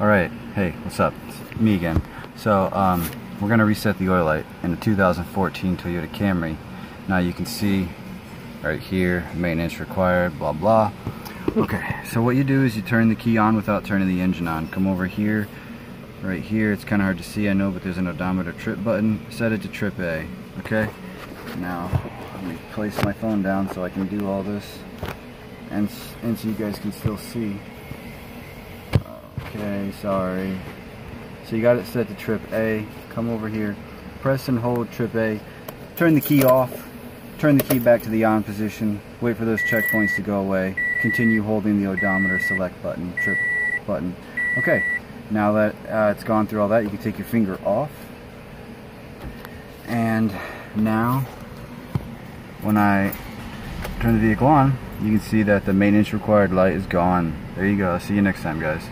All right, hey, what's up? It's me again. So, um, we're gonna reset the oil light in the 2014 Toyota Camry. Now you can see right here, maintenance required, blah blah. Okay, so what you do is you turn the key on without turning the engine on. Come over here, right here, it's kind of hard to see, I know, but there's an odometer trip button. Set it to trip A, okay? Now, let me place my phone down so I can do all this and, and so you guys can still see. Sorry. So you got it set to trip A. Come over here, press and hold trip A. Turn the key off. Turn the key back to the on position. Wait for those checkpoints to go away. Continue holding the odometer select button, trip button. Okay, now that uh, it's gone through all that, you can take your finger off. And now, when I turn the vehicle on, you can see that the maintenance required light is gone. There you go. See you next time, guys.